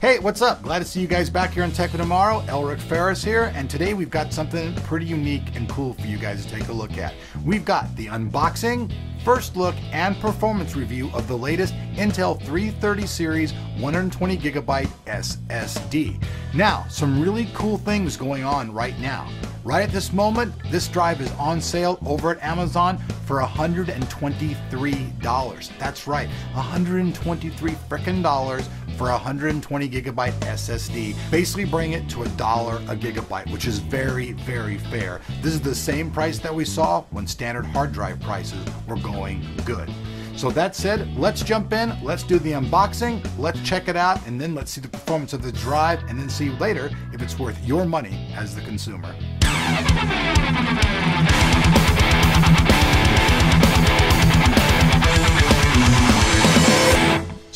Hey, what's up? Glad to see you guys back here on Tech of Tomorrow. Elric Ferris here, and today we've got something pretty unique and cool for you guys to take a look at. We've got the unboxing, first look, and performance review of the latest Intel 330 series 120 gigabyte SSD. Now, some really cool things going on right now. Right at this moment, this drive is on sale over at Amazon for $123. That's right, 123 frickin' dollars for a 120 gigabyte SSD. Basically bring it to a dollar a gigabyte, which is very, very fair. This is the same price that we saw when standard hard drive prices were going good. So that said, let's jump in, let's do the unboxing, let's check it out, and then let's see the performance of the drive, and then see later if it's worth your money as the consumer.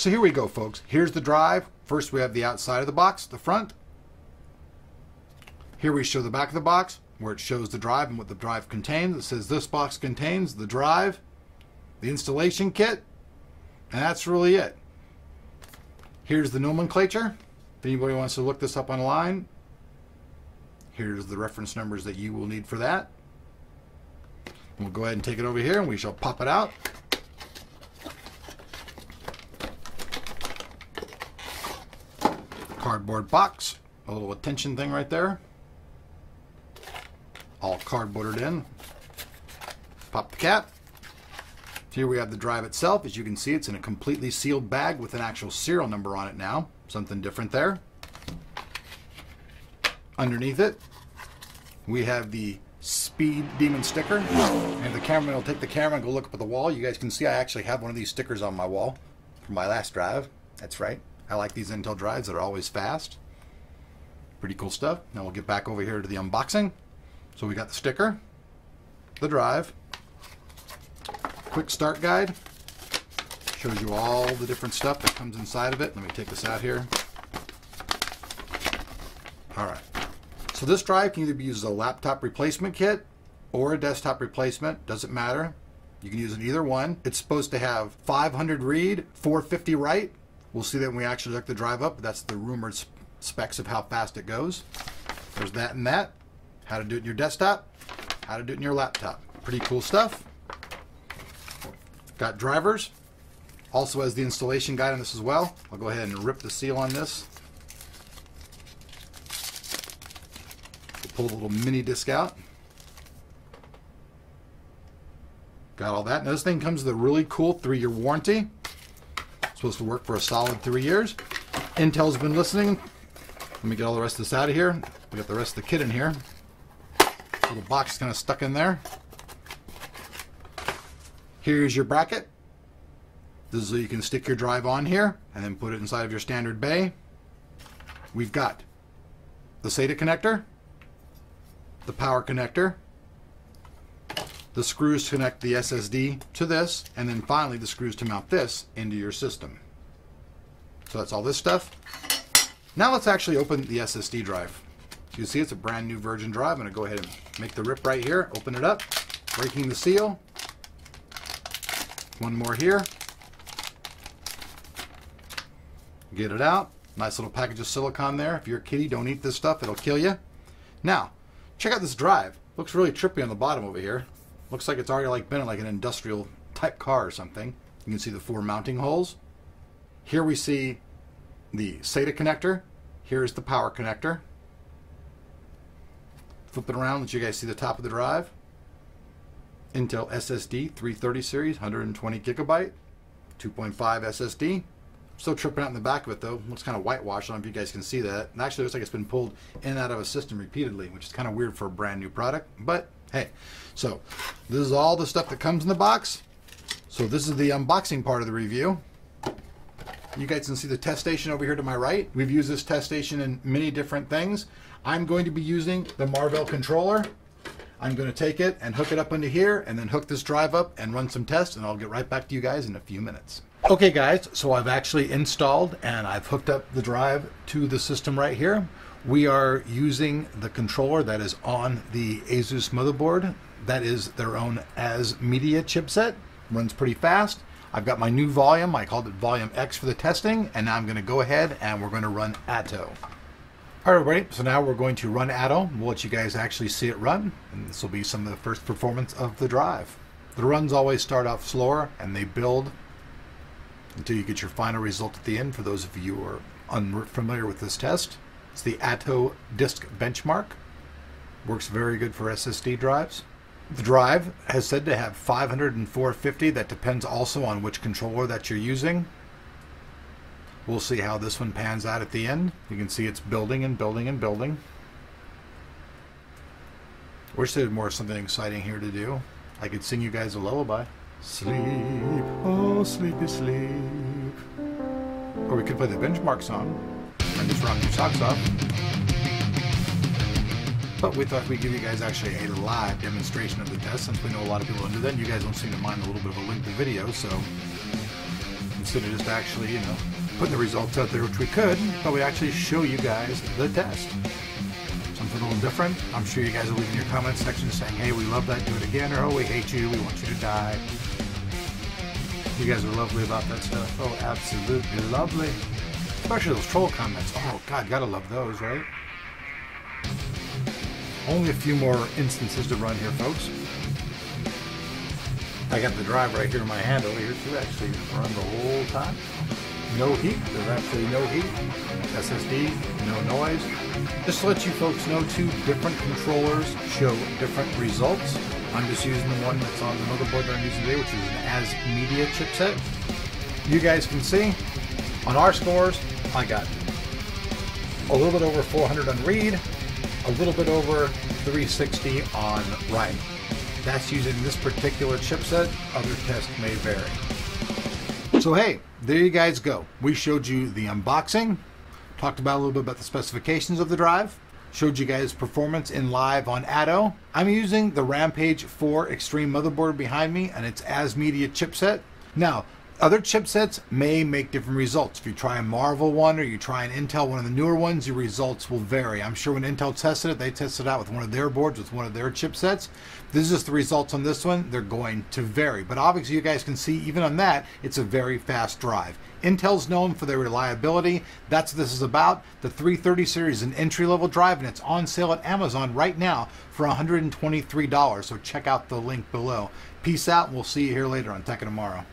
So here we go, folks. Here's the drive. First, we have the outside of the box, the front. Here we show the back of the box, where it shows the drive and what the drive contains. It says this box contains the drive, the installation kit, and that's really it. Here's the nomenclature. If anybody wants to look this up online, here's the reference numbers that you will need for that. We'll go ahead and take it over here and we shall pop it out. Cardboard box. A little attention thing right there. All cardboarded in. Pop the cap. Here we have the drive itself. As you can see, it's in a completely sealed bag with an actual serial number on it now. Something different there. Underneath it, we have the Speed Demon sticker. And the cameraman will take the camera and go look up at the wall. You guys can see I actually have one of these stickers on my wall from my last drive. That's right. I like these Intel drives that are always fast. Pretty cool stuff. Now we'll get back over here to the unboxing. So we got the sticker, the drive, quick start guide. Shows you all the different stuff that comes inside of it. Let me take this out here. All right. So this drive can either be used as a laptop replacement kit or a desktop replacement. Doesn't matter. You can use it either one. It's supposed to have 500 read, 450 write, We'll see that when we actually hook the drive up. That's the rumored specs of how fast it goes. There's that and that. How to do it in your desktop. How to do it in your laptop. Pretty cool stuff. Got drivers. Also has the installation guide on this as well. I'll go ahead and rip the seal on this. We'll pull the little mini disc out. Got all that. Now this thing comes with a really cool three-year warranty supposed to work for a solid three years. Intel's been listening. Let me get all the rest of this out of here. We got the rest of the kit in here. Little box kind of stuck in there. Here's your bracket. This is so you can stick your drive on here and then put it inside of your standard bay. We've got the SATA connector, the power connector, the screws to connect the SSD to this, and then finally the screws to mount this into your system. So that's all this stuff. Now let's actually open the SSD drive. So you see it's a brand new Virgin drive. I'm going to go ahead and make the rip right here, open it up, breaking the seal. One more here. Get it out. Nice little package of silicon there. If you're a kitty, don't eat this stuff. It'll kill you. Now, check out this drive. Looks really trippy on the bottom over here. Looks like it's already like been like an industrial type car or something. You can see the four mounting holes. Here we see the SATA connector. Here's the power connector. Flip it around, let you guys see the top of the drive. Intel SSD 330 series, 120 gigabyte, 2.5 SSD. Still tripping out in the back of it though. Looks kind of whitewashed. I don't know if you guys can see that. Actually looks like it's been pulled in and out of a system repeatedly, which is kind of weird for a brand new product. But hey, so this is all the stuff that comes in the box. So this is the unboxing part of the review. You guys can see the test station over here to my right. We've used this test station in many different things. I'm going to be using the Marvell controller. I'm going to take it and hook it up into here and then hook this drive up and run some tests and I'll get right back to you guys in a few minutes. Okay guys, so I've actually installed and I've hooked up the drive to the system right here. We are using the controller that is on the Asus motherboard. That is their own AS Media chipset. Runs pretty fast. I've got my new volume. I called it Volume X for the testing, and now I'm going to go ahead and we're going to run Atto. All right, everybody. So now we're going to run Atto. We'll let you guys actually see it run, and this will be some of the first performance of the drive. The runs always start off slower, and they build until you get your final result at the end. For those of you who are unfamiliar with this test, it's the Atto Disk Benchmark. Works very good for SSD drives. The drive has said to have 500 and 450. That depends also on which controller that you're using. We'll see how this one pans out at the end. You can see it's building and building and building. Wish there was more something exciting here to do. I could sing you guys a lullaby. Sleep, oh sleepy sleep. Or we could play the benchmark song and just run your socks off. But we thought we'd give you guys actually a live demonstration of the test since we know a lot of people don't do that. You guys don't seem to mind a little bit of a lengthy video, so instead of just actually, you know, putting the results out there, which we could, but we actually show you guys the test. Something a little different. I'm sure you guys will leave in your comment section saying, hey, we love that, do it again, or oh, we hate you, we want you to die. You guys are lovely about that stuff. Oh, absolutely lovely. Especially those troll comments. Oh, God, gotta love those, right? Only a few more instances to run here, folks. I got the drive right here in my hand over here to actually run the whole time. No heat. There's actually no heat. SSD, no noise. Just to let you folks know, two different controllers show different results. I'm just using the one that's on the motherboard that I'm using today, which is an ASMedia chipset. You guys can see on our scores, I got a little bit over 400 on read, a little bit over 360 on write. That's using this particular chipset. Other tests may vary. So hey, there you guys go. We showed you the unboxing, talked about a little bit about the specifications of the drive, showed you guys performance in live on Atto. I'm using the Rampage 4 Extreme motherboard behind me and its ASMedia chipset. Now, other chipsets may make different results. If you try a Marvell one or you try an Intel, one of the newer ones, your results will vary. I'm sure when Intel tested it, they tested it out with one of their boards, with one of their chipsets. This is the results on this one. They're going to vary. But obviously, you guys can see, even on that, it's a very fast drive. Intel's known for their reliability. That's what this is about. The 330 series is an entry level drive, and it's on sale at Amazon right now for $123. So check out the link below. Peace out, and we'll see you here later on Tech Tomorrow.